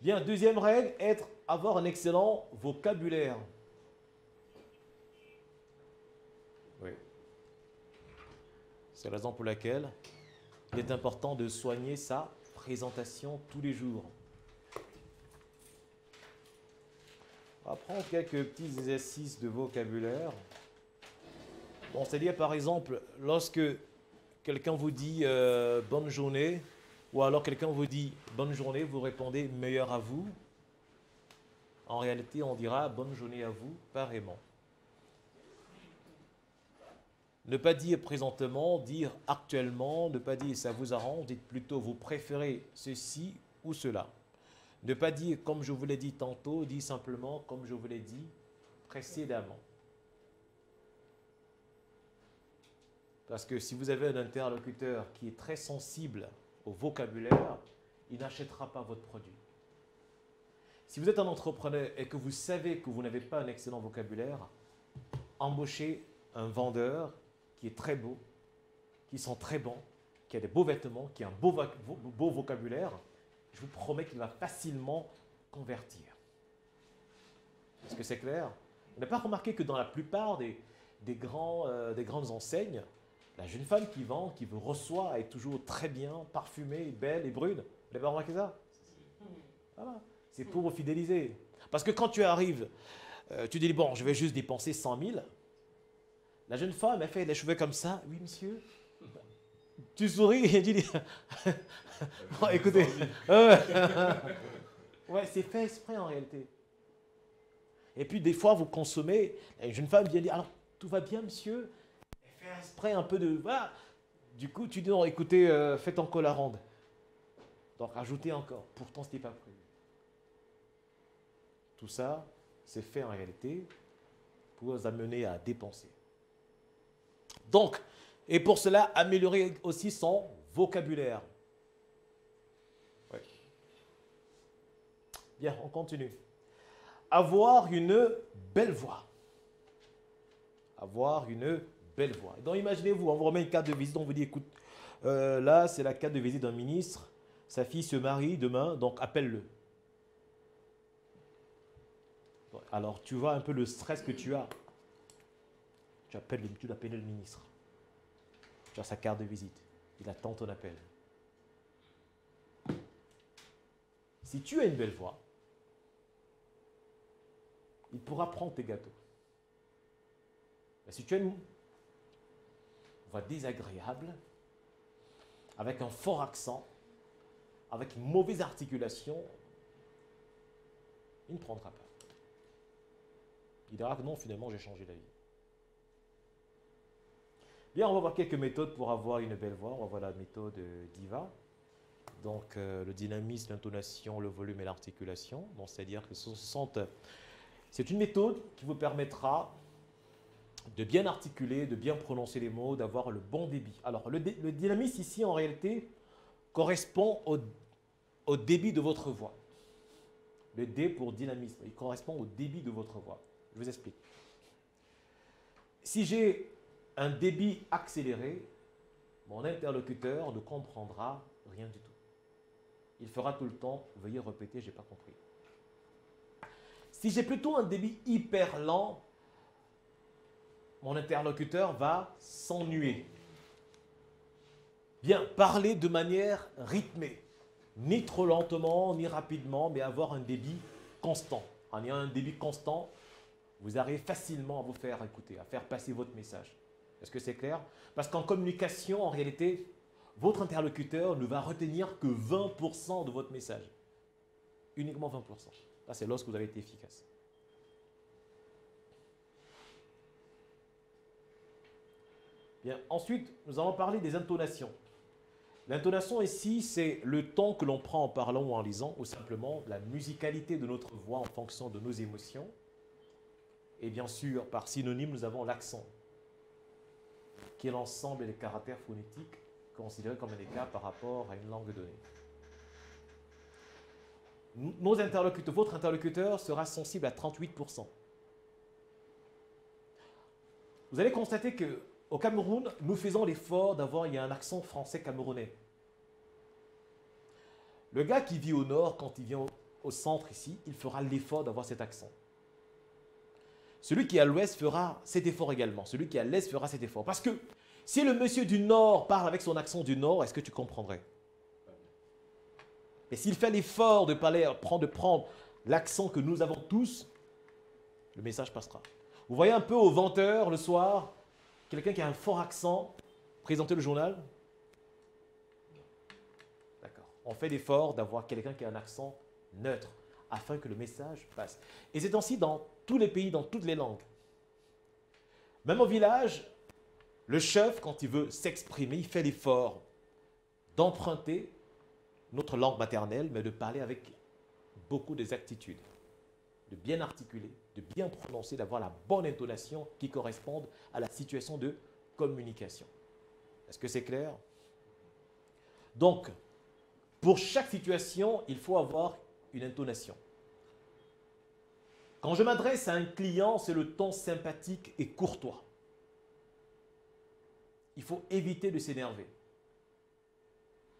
Bien, deuxième règle, être, avoir un excellent vocabulaire. Oui. C'est la raison pour laquelle il est important de soigner sa présentation tous les jours. On va prendre quelques petits exercices de vocabulaire. Bon, c'est-à-dire par exemple, lorsque quelqu'un vous dit euh, bonne journée, ou alors quelqu'un vous dit bonne journée, vous répondez meilleur à vous. En réalité, on dira bonne journée à vous, pareillement. Ne pas dire présentement, dire actuellement, ne pas dire ça vous arrange, dites plutôt vous préférez ceci ou cela. Ne pas dire comme je vous l'ai dit tantôt, dit simplement comme je vous l'ai dit précédemment. Parce que si vous avez un interlocuteur qui est très sensible au vocabulaire, il n'achètera pas votre produit. Si vous êtes un entrepreneur et que vous savez que vous n'avez pas un excellent vocabulaire, embauchez un vendeur qui est très beau, qui sent très bon, qui a des beaux vêtements, qui a un beau, vocabulaire. Je vous promets qu'il va facilement convertir. Est-ce que c'est clair? Vous n'avez pas remarqué que dans la plupart des, euh, des grandes enseignes, la jeune femme qui vend, qui vous reçoit, est toujours très bien, parfumée, belle et brune. Vous n'avez pas remarqué ça? Voilà. C'est pour vous fidéliser. Parce que quand tu arrives, euh, tu dis, bon, je vais juste dépenser 100 000. La jeune femme, elle fait les cheveux comme ça. Oui, monsieur. Tu souris et tu dis, bon, écoutez. ouais, c'est fait exprès en réalité. Et puis des fois, vous consommez, une jeune femme vient dire, alors, tout va bien, monsieur? Exprès un peu de... Voilà. Du coup, tu dis, non, écoutez, euh, faites encore la ronde. Donc, rajoutez encore. Pourtant, ce n'était pas prévu. Tout ça, c'est fait en réalité pour vous amener à dépenser. Donc, et pour cela, améliorer aussi son vocabulaire. Bien, on continue. Avoir une belle voix. Avoir une Donc imaginez-vous, on vous remet une carte de visite, on vous dit, écoute, euh, là c'est la carte de visite d'un ministre, sa fille se marie demain, donc appelle-le. Alors tu vois un peu le stress que tu as. Tu appelles, tu appelles le ministre. Tu as sa carte de visite. Il attend ton appel. Si tu as une belle voix, il pourra prendre tes gâteaux. Si tu as une voix désagréable, avec un fort accent, avec une mauvaise articulation, il ne prendra pas. Il dira que non, finalement, j'ai changé d'avis. Bien, on va voir quelques méthodes pour avoir une belle voix. On va voir la méthode DIVA. Donc, euh, le dynamisme, l'intonation, le volume et l'articulation. c'est-à-dire que ce sont, c'est une méthode qui vous permettra de bien articuler, de bien prononcer les mots, d'avoir le bon débit. Alors, le, dynamisme ici, en réalité, correspond au, au débit de votre voix. Le D pour dynamisme, il correspond au débit de votre voix. Je vous explique. Si j'ai un débit accéléré, mon interlocuteur ne comprendra rien du tout. Il fera tout le temps, veuillez répéter, j'ai pas compris. Si j'ai plutôt un débit hyper lent, mon interlocuteur va s'ennuyer. Bien, parler de manière rythmée, ni trop lentement, ni rapidement, mais avoir un débit constant. En ayant un débit constant, vous arrivez facilement à vous faire écouter, à faire passer votre message. Est-ce que c'est clair? Parce qu'en communication, en réalité, votre interlocuteur ne va retenir que 20% de votre message. Uniquement 20%. Là, c'est lorsque vous avez été efficace. Ensuite, nous allons parler des intonations. L'intonation ici, c'est le temps que l'on prend en parlant ou en lisant, ou simplement la musicalité de notre voix en fonction de nos émotions. Et bien sûr, par synonyme, nous avons l'accent, qui est l'ensemble des caractères phonétiques considérés comme un écart par rapport à une langue donnée. Votre interlocuteur sera sensible à 38%. Vous allez constater que au Cameroun, nous faisons l'effort d'avoir un accent français camerounais. Le gars qui vit au nord, quand il vient au centre ici, il fera l'effort d'avoir cet accent. Celui qui est à l'ouest fera cet effort également. Celui qui est à l'est fera cet effort. Parce que si le monsieur du nord parle avec son accent du nord, est-ce que tu comprendrais? Mais s'il fait l'effort de parler, de prendre l'accent que nous avons tous, le message passera. Vous voyez un peu au 20h le soir, quelqu'un qui a un fort accent, présenter le journal D'accord. On fait l'effort d'avoir quelqu'un qui a un accent neutre afin que le message passe. Et c'est ainsi dans tous les pays, dans toutes les langues. Même au village, le chef, quand il veut s'exprimer, il fait l'effort d'emprunter notre langue maternelle, mais de parler avec beaucoup d'exactitude, de bien articuler, de bien prononcer, d'avoir la bonne intonation qui corresponde à la situation de communication. Est-ce que c'est clair? Donc, pour chaque situation, il faut avoir une intonation. Quand je m'adresse à un client, c'est le ton sympathique et courtois. Il faut éviter de s'énerver.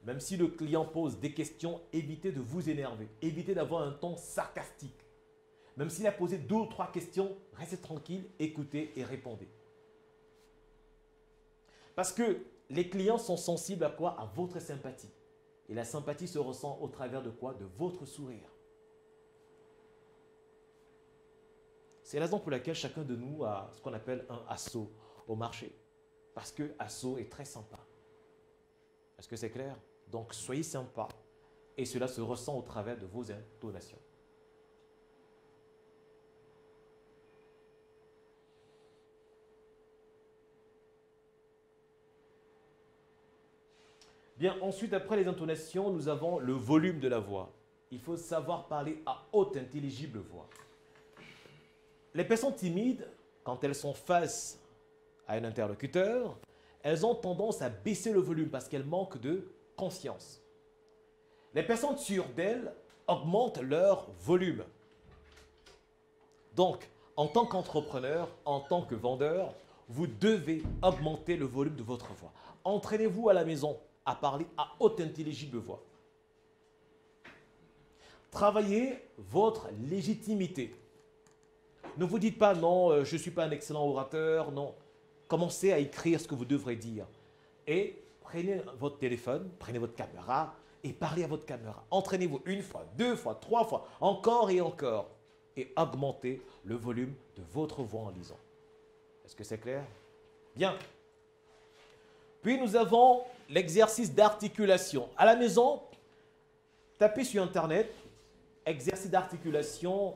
Même si le client pose des questions, évitez de vous énerver. Évitez d'avoir un ton sarcastique. Même s'il a posé deux ou trois questions, restez tranquille, écoutez et répondez. Parce que les clients sont sensibles à quoi? À votre sympathie. Et la sympathie se ressent au travers de quoi? De votre sourire. C'est la raison pour laquelle chacun de nous a ce qu'on appelle un assaut au marché. Parce que assaut est très sympa. Est-ce que c'est clair? Donc soyez sympa. Et cela se ressent au travers de vos intonations. Bien, ensuite, après les intonations, nous avons le volume de la voix. Il faut savoir parler à haute intelligible voix. Les personnes timides, quand elles sont face à un interlocuteur, elles ont tendance à baisser le volume parce qu'elles manquent de conscience. Les personnes sûres d'elles augmentent leur volume. Donc, en tant qu'entrepreneur, en tant que vendeur, vous devez augmenter le volume de votre voix. Entraînez-vous à la maison à parler à haute intelligible voix. Travaillez votre légitimité. Ne vous dites pas non, euh, je ne suis pas un excellent orateur, non. Commencez à écrire ce que vous devrez dire. Et prenez votre téléphone, prenez votre caméra et parlez à votre caméra. Entraînez-vous une fois, deux fois, trois fois, encore et encore. Et augmentez le volume de votre voix en lisant. Est-ce que c'est clair? Bien. Puis nous avons l'exercice d'articulation. À la maison, tapez sur Internet, exercice d'articulation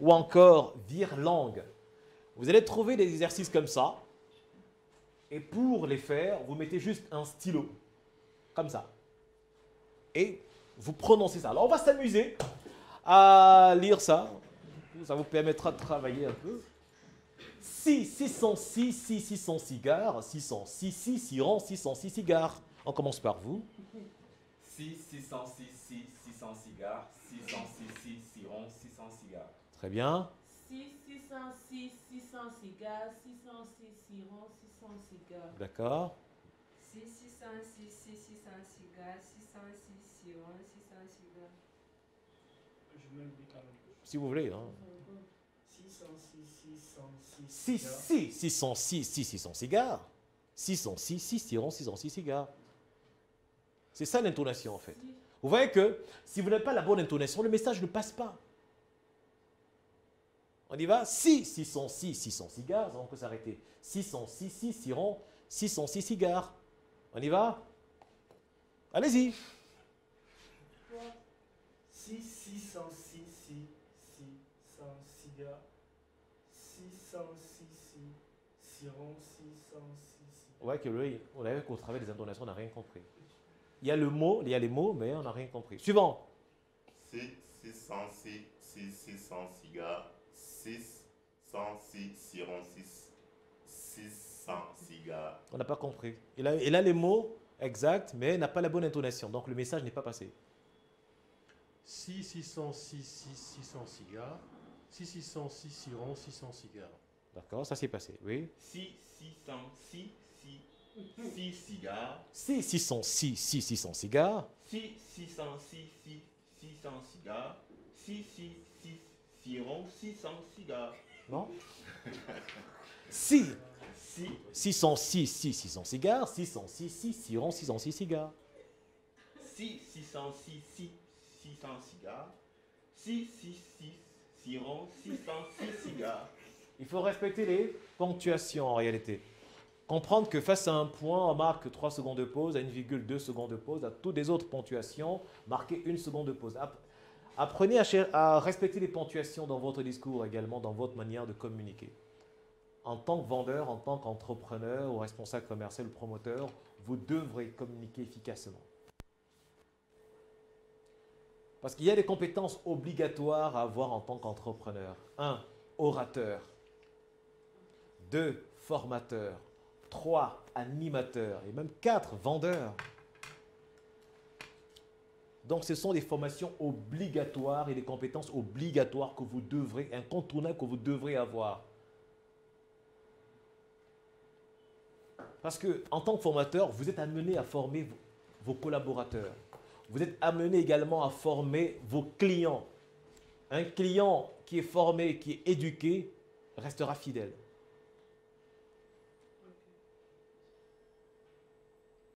ou encore vire langue. Vous allez trouver des exercices comme ça. Et pour les faire, vous mettez juste un stylo. Comme ça. Et vous prononcez ça. Alors on va s'amuser à lire ça. Ça vous permettra de travailler un peu. 6, 606, 6, 600 cigares, 606, 6, 6 606 cigares. On commence par vous. 6, 606, 6, 600 cigares, 606, 6, 600 cigares. Très bien. 6, 606, 600 cigares, 606, 600 cigares. D'accord. 6, 606, 600 cigares, 606, 600 cigares. Je me le dis quand même. Si vous voulez. Hein. 606, 606. 6, 6, 606, 6, 600 cigares. 606, 6, 606 cigares. C'est ça l'intonation en fait. Vous voyez que si vous n'avez pas la bonne intonation, le message ne passe pas. On y va 6, 606, 600 cigares. On peut s'arrêter. 606, 6 iront 606 cigares. On y va Allez-y. 6, 606, 600 cigares. 606, 600, 606. Ouais, que lui, on avait qu'au travers des intonations, on n'a rien compris. Il y a le mot, il y a les mots, mais on n'a rien compris. Suivant. 6, 606, 6, 600 cigares. 6, 106, 6, 600 cigares. On n'a pas compris. Il a, il a les mots exacts, mais n'a pas la bonne intonation. Donc le message n'est pas passé. 6 606 6 600 cigares. 6 606 6 600 cigares. D'accord, ça s'est passé, oui. 6, 606, 6, 6 cigares. 6 606 6 600 cigares. 6, 606, 6, 600 cigares. 6, 6, 6, 6 ronds, 600 cigares. Non 6. 6, 606, 6, 600 cigares. 606, 6, 6 ronds, 606 cigares. 6, 606, 6, 600 cigares. 6, 6, 6, 6 ronds, 606 cigares. Il faut respecter les ponctuations en réalité. Comprendre que face à un point, on marque 3 secondes de pause, à une virgule 2 secondes de pause, à toutes les autres ponctuations, marquez une seconde de pause. App- Apprenez à respecter les ponctuations dans votre discours également, dans votre manière de communiquer. En tant que vendeur, en tant qu'entrepreneur ou responsable commercial ou promoteur, vous devrez communiquer efficacement. Parce qu'il y a des compétences obligatoires à avoir en tant qu'entrepreneur. 1. Orateur. 2. Formateur. 3. Animateur. Et même 4. Vendeur. Donc ce sont des formations obligatoires et des compétences obligatoires que vous devrez, incontournables que vous devrez avoir. Parce que en tant que formateur, vous êtes amené à former vos collaborateurs. Vous êtes amené également à former vos clients. Un client qui est formé, qui est éduqué, restera fidèle.